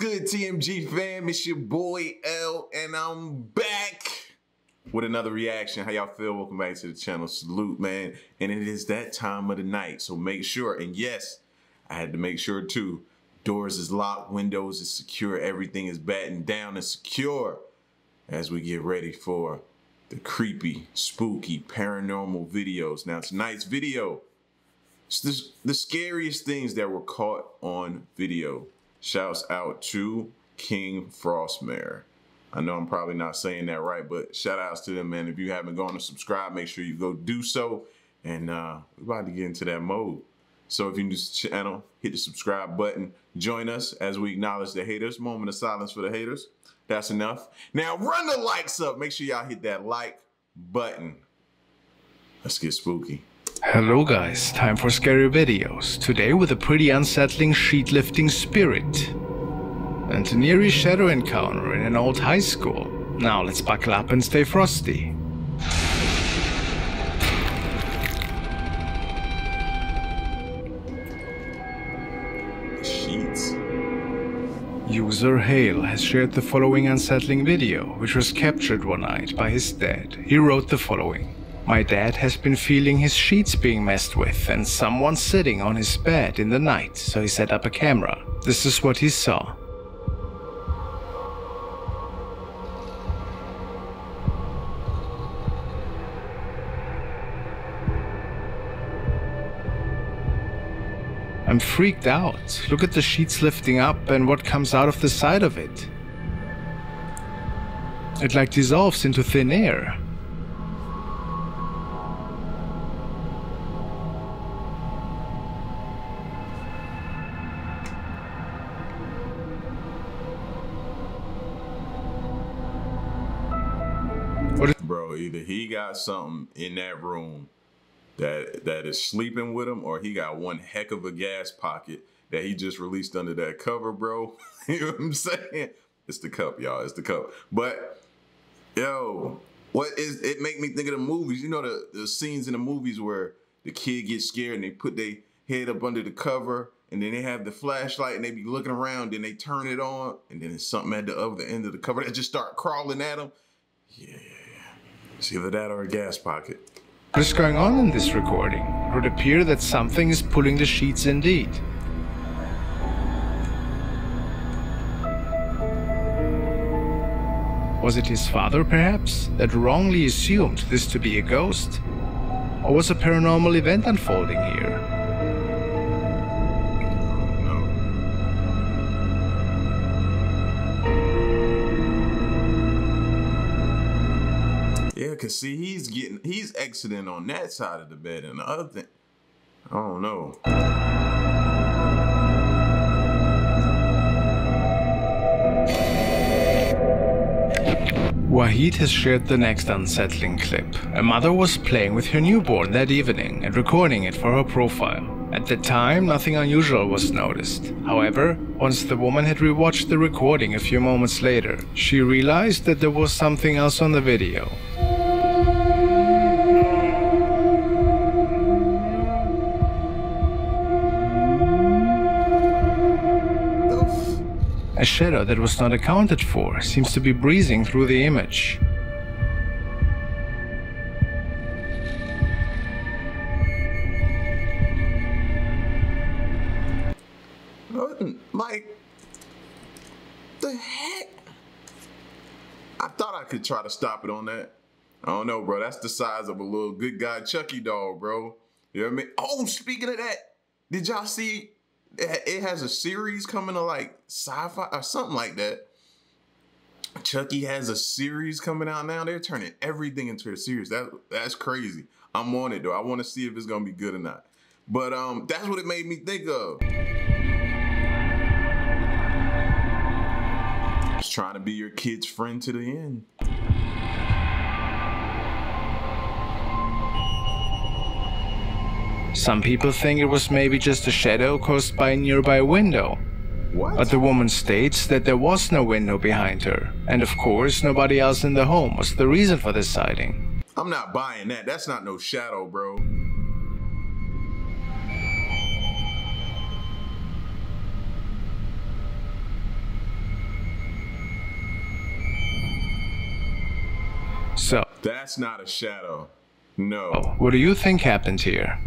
good, TMG fam? It's your boy L, and I'm back with another reaction. How y'all feel? Welcome back to the channel. Salute, man. And it is that time of the night, so make sure. And yes, I had to make sure too. Doors is locked, windows is secure, everything is battened down and secure as we get ready for the creepy, spooky, paranormal videos. Now tonight's video, it's the, the scariest things that were caught on video. Shouts out to King Frostmare. I know I'm probably not saying that right, but shout outs to them, man. If you haven't gone to subscribe, make sure you go do so. And uh, we're about to get into that mode. So if you're new to the channel, hit the subscribe button. Join us as we acknowledge the haters. Moment of silence for the haters. That's enough. Now run the likes up. Make sure y'all hit that like button. Let's get spooky. Hello guys, time for scary videos. Today with a pretty unsettling sheet lifting spirit. And an eerie shadow encounter in an old high school. Now let's buckle up and stay frosty. Sheets. User Hale has shared the following unsettling video, which was captured one night by his dad. He wrote the following. My dad has been feeling his sheets being messed with and someone sitting on his bed in the night, so he set up a camera. This is what he saw. I'm freaked out. Look at the sheets lifting up and what comes out of the side of it. It like dissolves into thin air. Got something in that room that that is sleeping with him, or he got one heck of a gas pocket that he just released under that cover, bro. you know what I'm saying? It's the cup, y'all. It's the cup. But yo, what is it make me think of the movies? You know the, the scenes in the movies where the kid gets scared and they put their head up under the cover and then they have the flashlight and they be looking around and they turn it on and then it's something at the other end of the cover that just start crawling at them. Yeah. It's either that or a gas pocket. What is going on in this recording? It would appear that something is pulling the sheets indeed. Was it his father, perhaps, that wrongly assumed this to be a ghost? Or was a paranormal event unfolding here? Cause see, he's getting he's exiting on that side of the bed, and the other thing, I don't know. Wahid has shared the next unsettling clip. A mother was playing with her newborn that evening and recording it for her profile. At the time, nothing unusual was noticed. However, once the woman had rewatched the recording a few moments later, she realized that there was something else on the video. A shadow that was not accounted for seems to be breezing through the image. Like, the heck? I thought I could try to stop it on that. I don't know, bro. That's the size of a little good guy Chucky doll, bro. You know what I mean? Oh, speaking of that, did y'all see it has a series coming to like Syfy or something like that? Chucky has a series coming out now. They're turning everything into a series. That that's crazy. I'm on it though. I want to see if it's gonna be good or not. But um, that's what it made me think of. Just trying to be your kid's friend to the end. Some people think it was maybe just a shadow caused by a nearby window. What? But the woman states that there was no window behind her, and of course, nobody else in the home was the reason for this sighting. I'm not buying that. That's not no shadow, bro. So, that's not a shadow. No. What do you think happened here?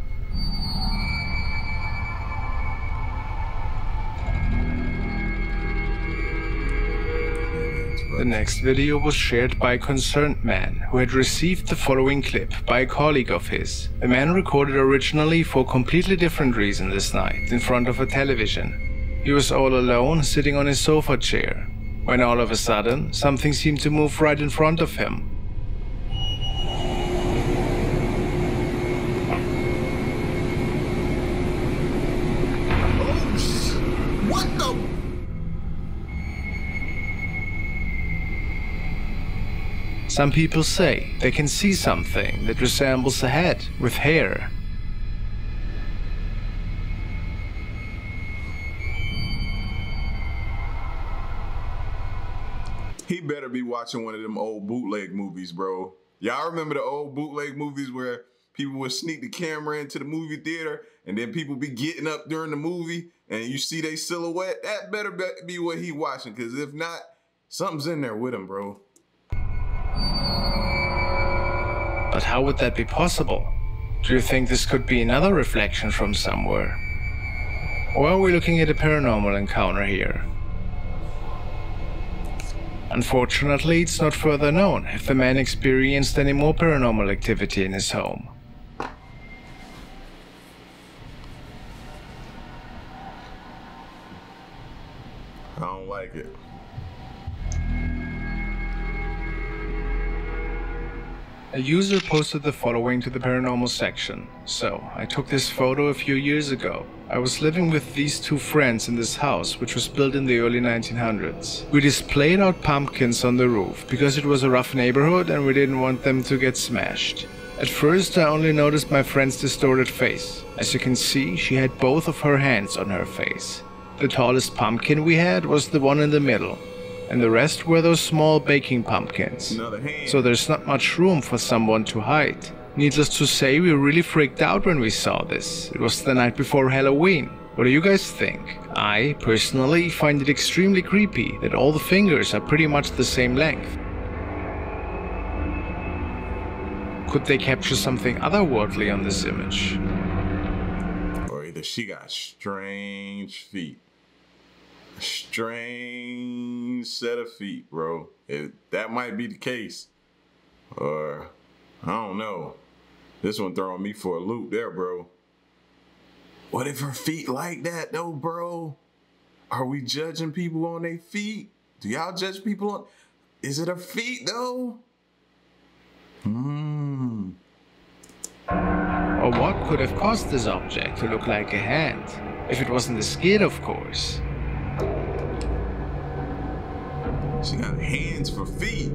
The next video was shared by a concerned man who had received the following clip by a colleague of his. A man recorded originally for a completely different reason this night in front of a television. He was all alone sitting on his sofa chair when all of a sudden something seemed to move right in front of him. Some people say they can see something that resembles a head with hair. He better be watching one of them old bootleg movies, bro. Y'all remember the old bootleg movies where people would sneak the camera into the movie theater and then people be getting up during the movie and you see they silhouette? That better be- what he watching, because if not, something's in there with him, bro. But how would that be possible? Do you think this could be another reflection from somewhere? Or are we looking at a paranormal encounter here? Unfortunately, it's not further known if the man experienced any more paranormal activity in his home. A user posted the following to the paranormal section. So, I took this photo a few years ago. I was living with these two friends in this house, which was built in the early 1900s. We displayed out pumpkins on the roof because it was a rough neighborhood and we didn't want them to get smashed. At first, I only noticed my friend's distorted face. As you can see, she had both of her hands on her face. The tallest pumpkin we had was the one in the middle, and the rest were those small baking pumpkins. So there's not much room for someone to hide. Needless to say, we really freaked out when we saw this. It was the night before Halloween. What do you guys think? I, personally, find it extremely creepy that all the fingers are pretty much the same length. Could they capture something otherworldly on this image? or either she got strange feet. Strange set of feet, bro. If that might be the case. Or I don't know. This one throwing me for a loop there, bro. What if her feet like that though, bro? Are we judging people on their feet? Do y'all judge people on is it her feet though? Hmm. Or what could have caused this object to look like a hand? If it wasn't a skid, of course. She got hands for feet.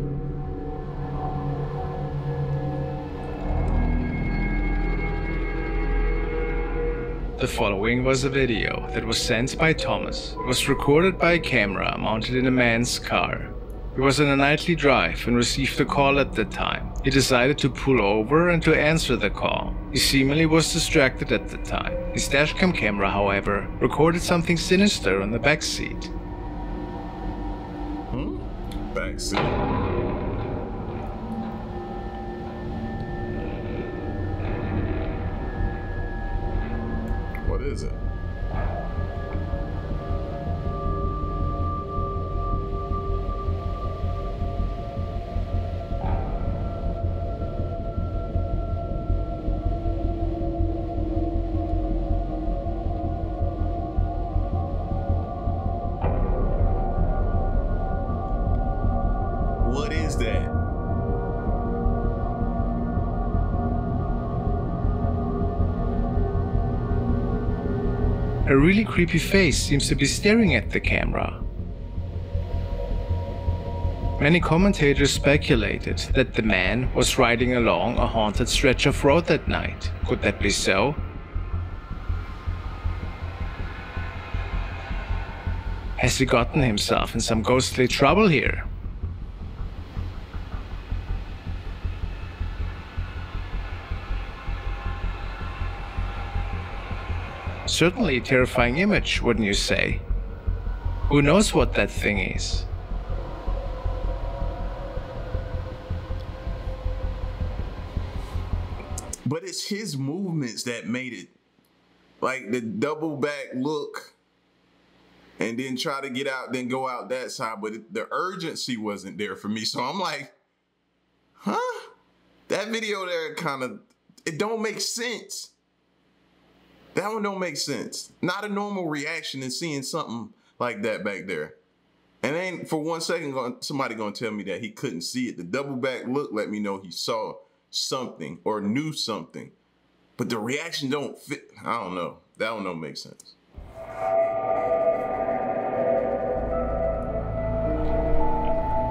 The following was a video that was sent by Thomas. It was recorded by a camera mounted in a man's car. He was on a nightly drive and received a call at the time. He decided to pull over and to answer the call. He seemingly was distracted at the time. His dashcam camera, however, recorded something sinister on the back seat. Back seat. What is it? Really creepy face seems to be staring at the camera. Many commentators speculated that the man was riding along a haunted stretch of road that night. Could that be so? Has he gotten himself in some ghostly trouble here? Certainly a terrifying image, wouldn't you say? Who knows what that thing is? but it's his movements that made it like the double back look and then try to get out, then go out that side. But the urgency wasn't there for me. So I'm like, huh? That video there kind of, it don't make sense. That one don't make sense. Not a normal reaction in seeing something like that back there. And ain't for one second going somebody gonna tell me that he couldn't see it. The double back look let me know he saw something or knew something. But the reaction don't fit. I don't know. That one don't make sense.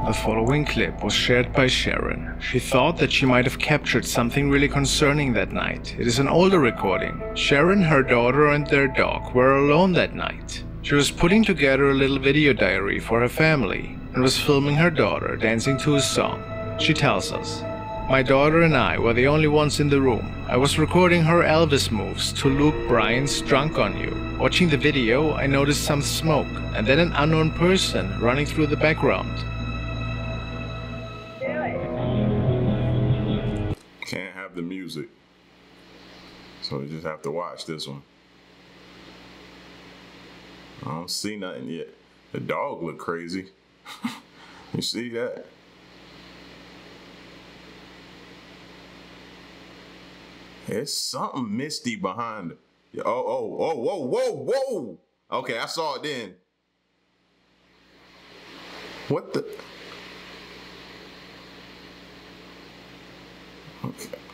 The following clip was shared by Sharon. She thought that she might have captured something really concerning that night. It is an older recording. Sharon, her daughter, and their dog were alone that night. She was putting together a little video diary for her family and was filming her daughter dancing to a song. She tells us, My daughter and I were the only ones in the room. I was recording her Elvis moves to Luke Bryan's Drunk on You. Watching the video, I noticed some smoke and then an unknown person running through the background. The music. So we just have to watch this one. I don't see nothing yet. The dog look crazy. you see that? There's something misty behind it. Oh, oh, oh, whoa, whoa, whoa. Okay, I saw it then. What the? Okay.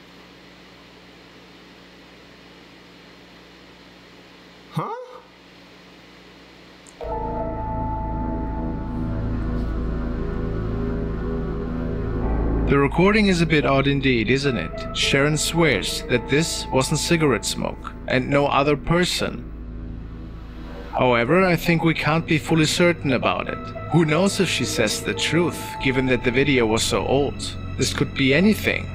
The recording is a bit odd indeed, isn't it? Sharon swears that this wasn't cigarette smoke and no other person. However, I think we can't be fully certain about it. Who knows if she says the truth, given that the video was so old? This could be anything.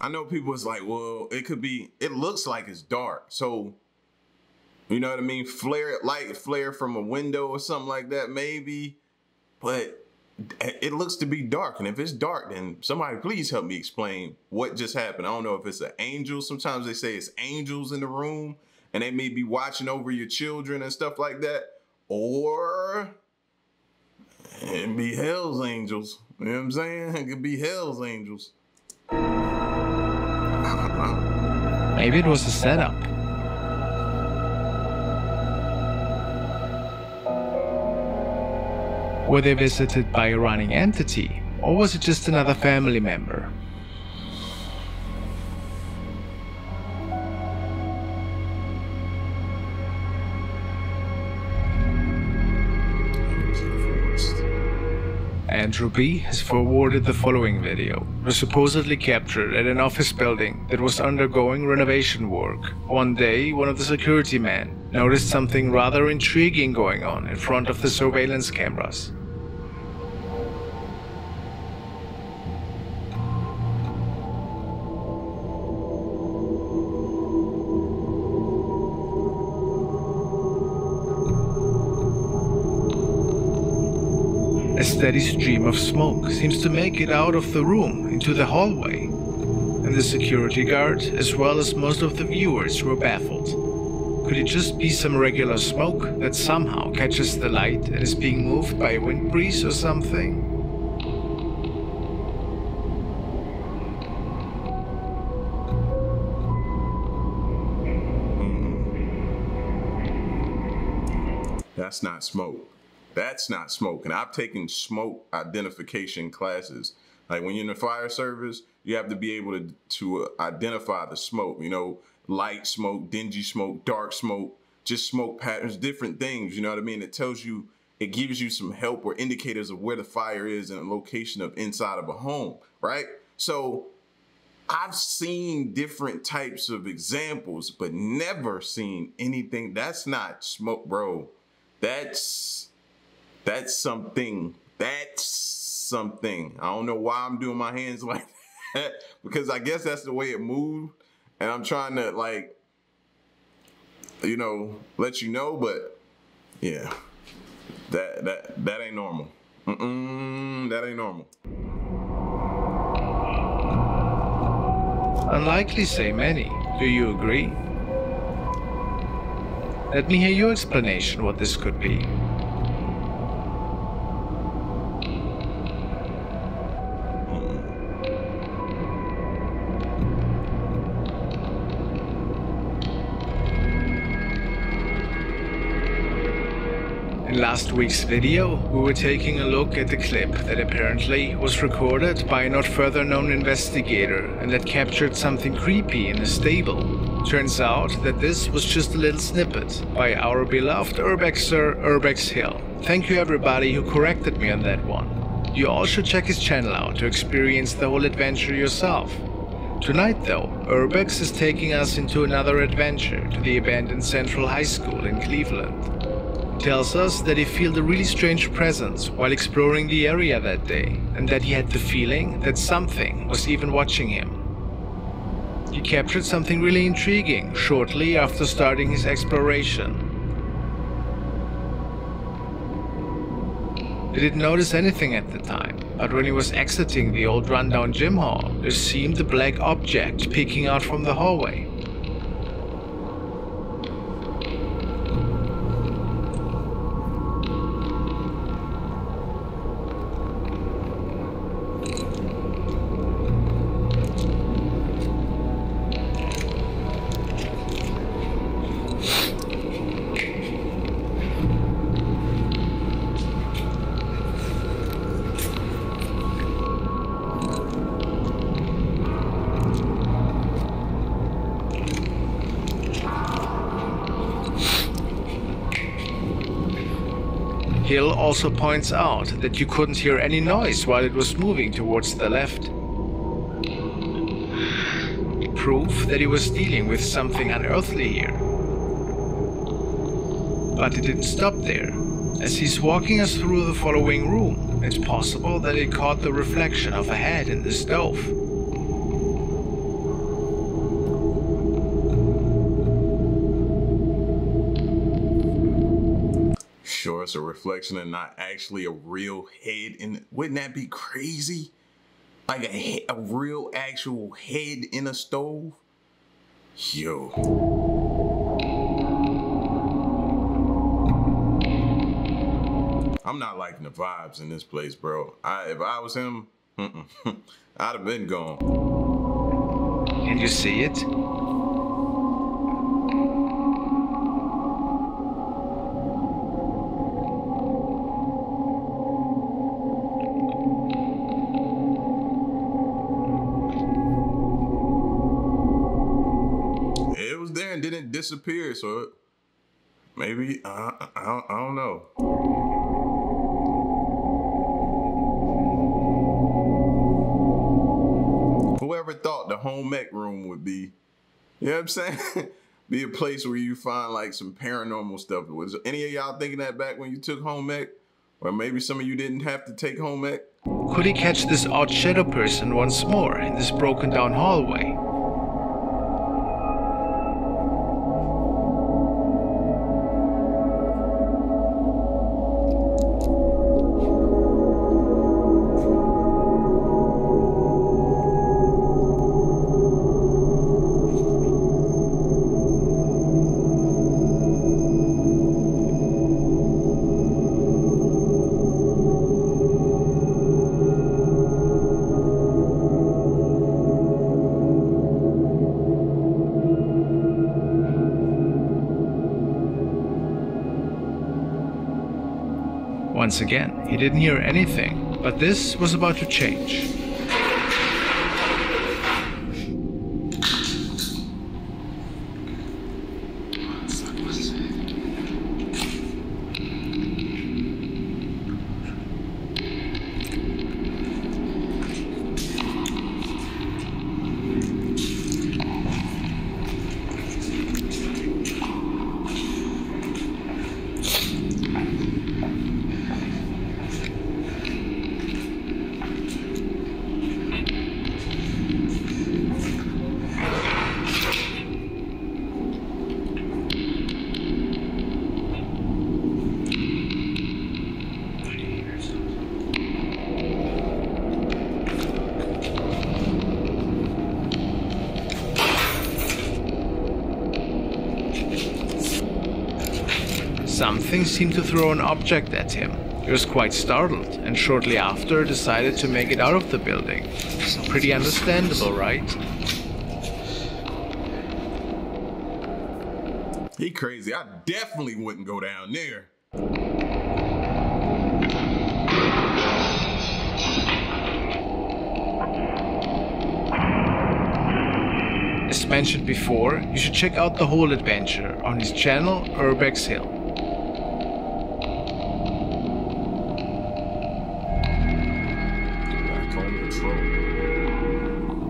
I know people was like, well, it could be, it looks like it's dark. So, you know what I mean? Flare, light flare from a window or something like that, maybe. But it looks to be dark. And if it's dark, then somebody please help me explain what just happened. I don't know if it's an angel. Sometimes they say it's angels in the room and they may be watching over your children and stuff like that. Or it be hell's angels. You know what I'm saying? It could be hell's angels. Maybe it was a setup. Were they visited by a running entity, or was it just another family member? Andrew B. has forwarded the following video. Was supposedly captured at an office building that was undergoing renovation work. One day, one of the security men noticed something rather intriguing going on in front of the surveillance cameras. Steady stream of smoke seems to make it out of the room into the hallway, and the security guard, as well as most of the viewers, were baffled. Could it just be some regular smoke that somehow catches the light and is being moved by a wind breeze or something? That's not smoke. That's not smoke. And I've taken smoke identification classes. Like when you're in the fire service, you have to be able to, to identify the smoke, you know, light smoke, dingy smoke, dark smoke, just smoke patterns, different things, you know what I mean? It tells you, it gives you some help or indicators of where the fire is and a location of inside of a home, right? So I've seen different types of examples, but never seen anything. That's not smoke, bro. That's that's something. That's something. I don't know why I'm doing my hands like that because I guess that's the way it moved, and I'm trying to like, you know, let you know. But yeah, that that that ain't normal. Mm-mm, that ain't normal. Unlikely say many. Do you agree? Let me hear your explanation what this could be. In last week's video, we were taking a look at the clip that apparently was recorded by a not further known investigator and that captured something creepy in a stable. Turns out that this was just a little snippet by our beloved Urbexer Urbex Hill. Thank you everybody who corrected me on that one. You all should check his channel out to experience the whole adventure yourself. Tonight though, Urbex is taking us into another adventure to the abandoned Central High School in Cleveland tells us that he felt a really strange presence while exploring the area that day, and that he had the feeling that something was even watching him. He captured something really intriguing shortly after starting his exploration. He didn't notice anything at the time, but when he was exiting the old rundown gym hall, there seemed a black object peeking out from the hallway. Hill also points out that you couldn't hear any noise while it was moving towards the left. Proof that he was dealing with something unearthly here. But it didn't stop there. As he's walking us through the following room, it's possible that it caught the reflection of a head in the stove. A reflection and not actually a real head. And wouldn't that be crazy? Like a, a real actual head in a stove? Yo. I'm not liking the vibes in this place, bro. I, if I was him, I'd have been gone. Can you see? It and so maybe I, don't, I don't know. Whoever thought the home ec room would be, you know what I'm saying? be a place where you find like some paranormal stuff. Was any of y'all thinking that back when you took home ec? Or maybe some of you didn't have to take home ec? Could he catch this odd shadow person once more in this broken down hallway? Once again, he didn't hear anything, but this was about to change. Something seemed to throw an object at him. He was quite startled and shortly after decided to make it out of the building. Pretty understandable, right? He crazy. I definitely wouldn't go down there. As mentioned before, you should check out the whole adventure on his channel Urbex Hill.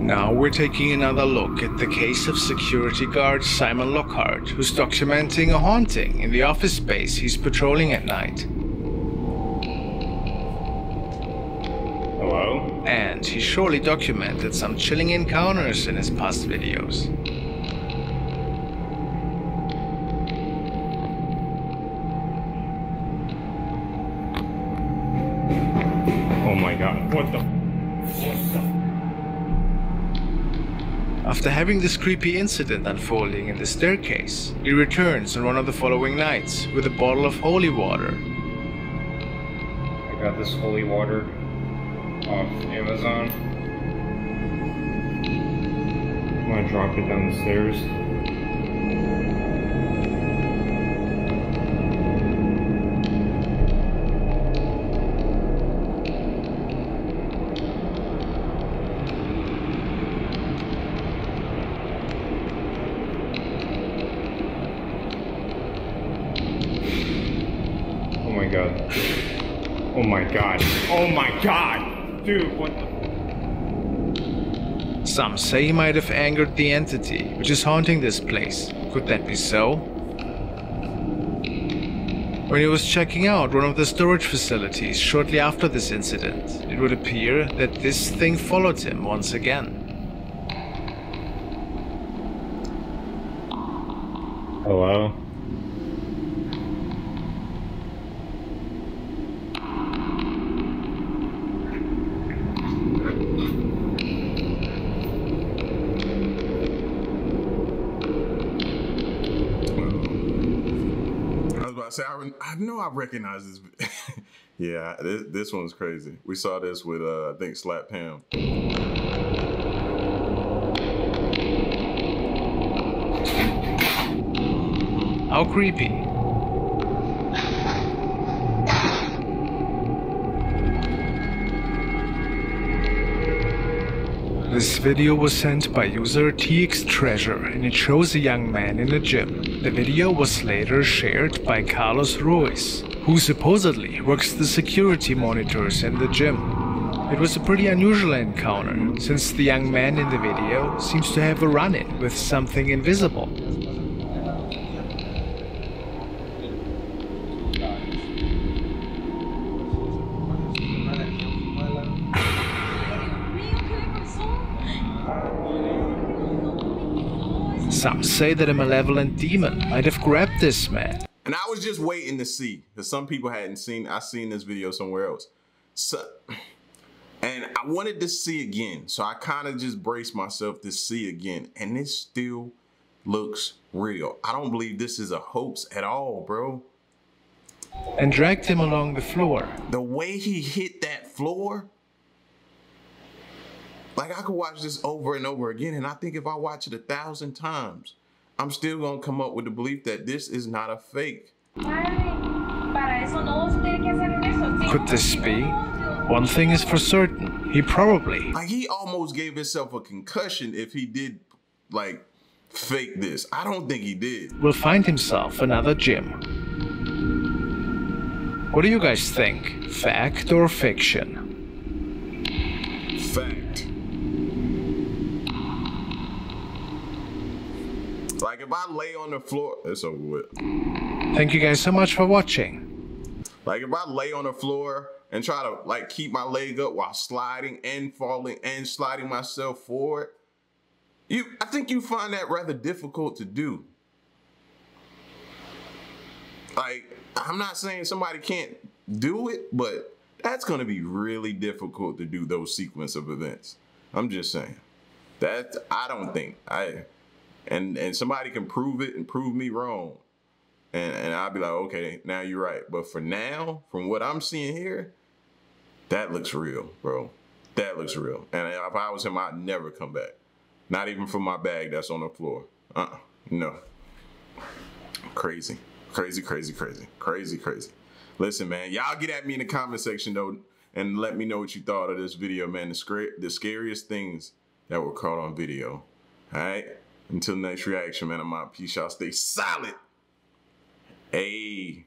Now we're taking another look at the case of security guard Simon Lockhart, who's documenting a haunting in the office space he's patrolling at night. Hello? And he surely documented some chilling encounters in his past videos. Oh my god, what the? After having this creepy incident unfolding in the staircase, he returns on one of the following nights with a bottle of holy water. I got this holy water off Amazon. I'm gonna drop it down the stairs. Some say he might have angered the entity which is haunting this place. Could that be so? When he was checking out one of the storage facilities shortly after this incident, it would appear that this thing followed him once again. Hello? I was about to say, I, re- I know I recognize this. yeah, this, this one's crazy. We saw this with, uh, I think, Slapped Ham. How creepy. This video was sent by user TX Treasure and it shows a young man in a gym. The video was later shared by Carlos Ruiz, who supposedly works the security monitors in the gym. It was a pretty unusual encounter, since the young man in the video seems to have a run-in with something invisible. Some say that a malevolent demon might have grabbed this man. And I was just waiting to see because some people hadn't seen. I seen this video somewhere else. So, and I wanted to see again, so I kind of just braced myself to see again, and this still looks real. I don't believe this is a hoax at all, bro. and dragged him along the floor. The way he hit that floor, like I could watch this over and over again, and I think if I watch it a thousand times, I'm still gonna come up with the belief that this is not a fake. Could this be? One thing is for certain, he probably Like he almost gave himself a concussion if he did like fake this. I don't think he did. will find himself another gym. What do you guys think? Fact or fiction? Fact. Like if I lay on the floor, it's over with. Thank you guys so much for watching. Like if I lay on the floor and try to like keep my leg up while sliding and falling and sliding myself forward, you I think you find that rather difficult to do. Like I'm not saying somebody can't do it, but that's gonna be really difficult to do those sequence of events. I'm just saying. That I don't think I and and somebody can prove it and prove me wrong. and and I'll be like, okay, now you're right. But for now, from what I'm seeing here, that looks real, bro. That looks real. And if I was him, I'd never come back. Not even for my bag that's on the floor. Uh-uh. No. Crazy. Crazy, crazy, crazy. Crazy, crazy. Listen, man, y'all get at me in the comment section though and let me know what you thought of this video, man. The, scr- the scariest things that were caught on video. All right? Until next reaction, man, I'm out. Peace, y'all. Stay solid. Hey.